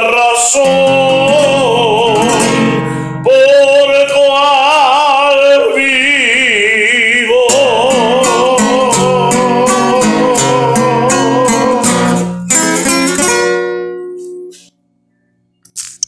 Razón